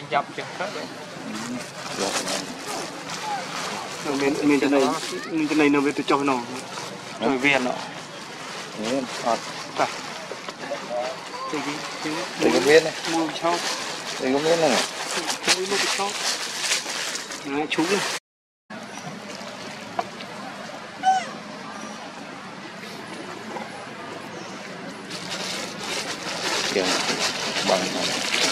anh dập chừng hết rồi mình mình cái này mình cái này nó về từ trong nó. Rồi viên nó à. Ta. Cái cái cái viên này. Mua cái cái viên này. Chú này. Hãy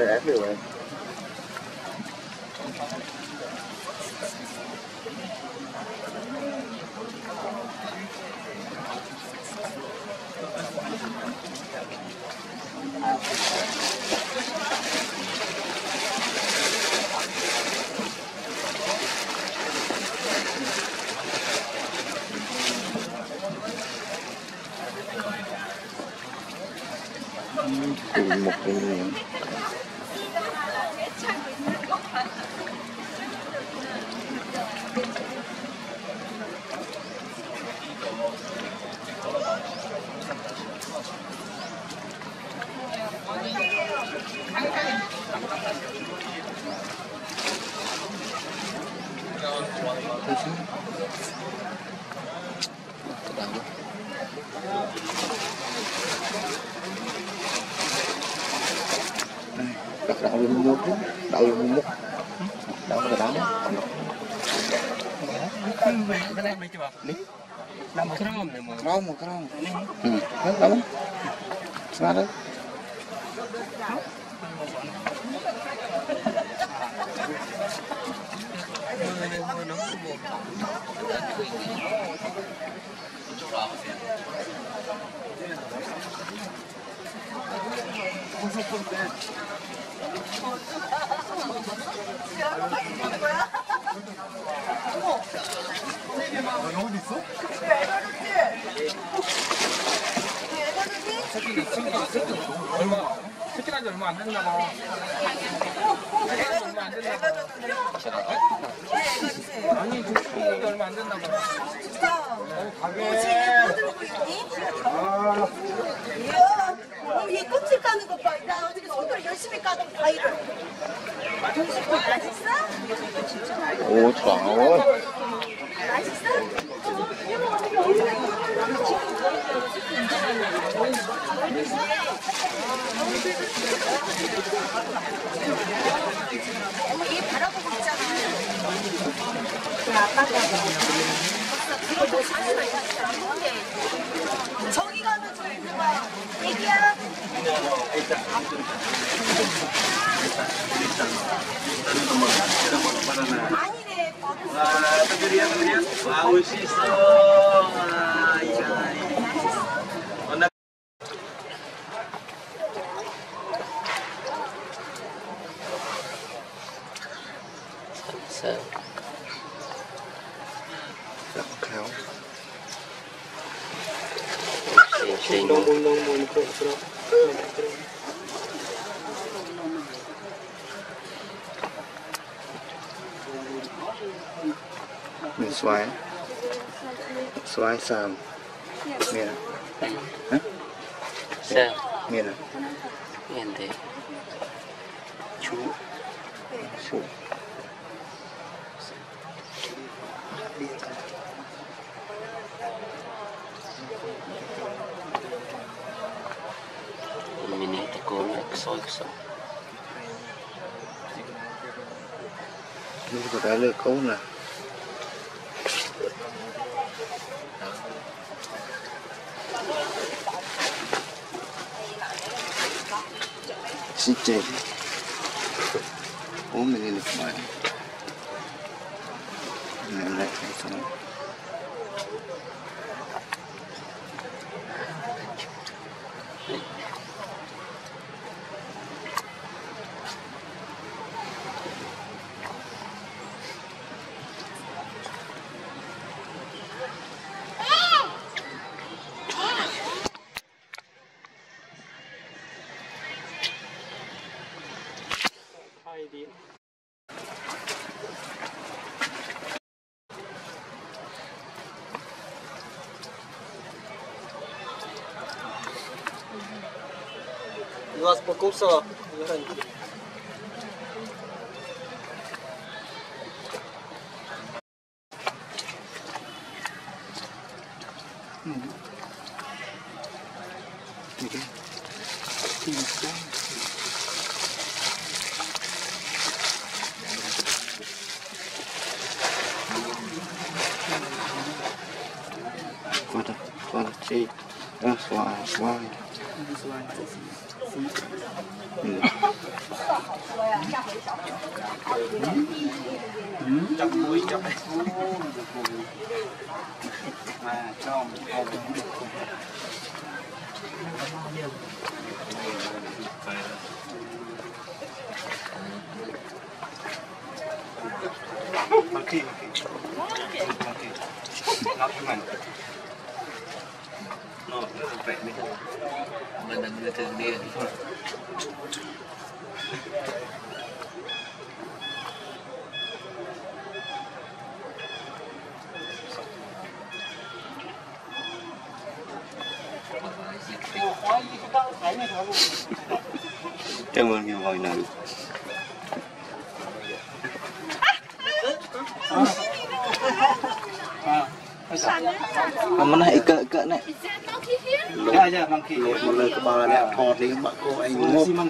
They're everywhere. một cái Thấy chứ? Cái đằng đó. Đây, đặt đậu lên nước, chút, đậu lên một đậu cái đắng Kromo, kromo. Hmm. Apa? Đâu Sao đấy 새끼 새끼 새끼 얼마 새끼 난지 얼마 안 됐나 봐 새끼 난지 얼마 안 됐나 봐 아니 그 새끼 얼마 안 됐나 봐 어, 가게 이야, 얘 꽃을 까는 것 봐. 나 어떻게 손으로 열심히 까던 가위를. 오, 장어. 얘 바라보고 있잖아요. 아빠 거는. 이거 뭐 사진 아니야? 저 Wow, she's so... Uh, yeah. Mình xoáy Xoáy sàm Miền Hả? Sao? Miền à? Miền thế. Chú Chú Mini tegur soi soi. Ini có đã lừa câu nè ちっちゃい。多めでねなはい себе. Глаз покусала, гарантия. Mm-hmm. Ну, qua đây chị à, xóa xóa ừ. Trong Okay. Okay. mà cho Monkey, monkey. Monkey. Not human. 这是没有地方了我怀疑是刚才那条路见过面往你里我们那哎，搁搁那。猴子，猴子，我们来个巴拉拉。跳的，把狗挨着。猴子妈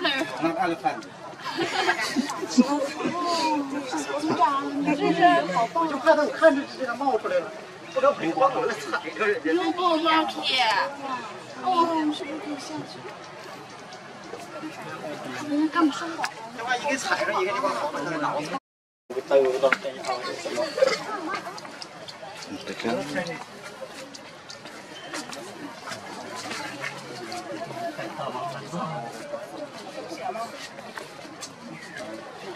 妈。那怕了怕。我就怕他，我看着直接他冒出来了，不能碰，不能踩一个。勇敢猴子。你把一个踩着，一个你把那个脑子。你看，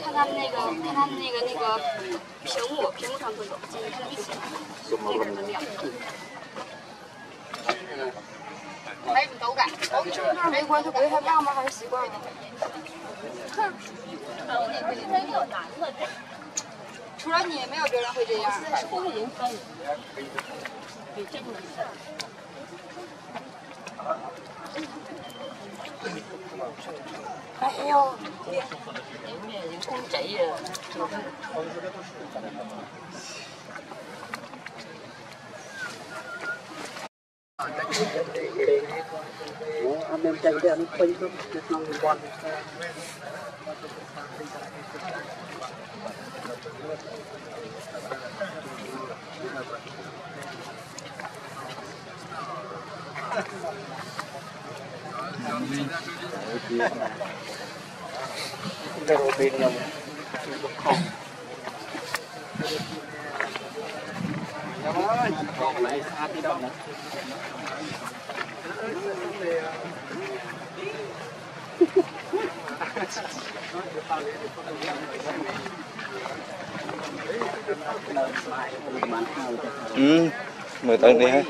看他们那个，看他们那个那个屏幕，屏幕上都有，你看那屏幕，那个人的量。没都。这没关系，回他爸妈还习惯了？哼，除了你，没有别人会这样。哎呦，你们。 មានចែកវាអនុពេញក្នុងក្នុងតំបន់ទៅរូបិនខ្ញុំខំចាំអើយបងណៃស្អាតទីដល់ណា Ừ, lô về Đi.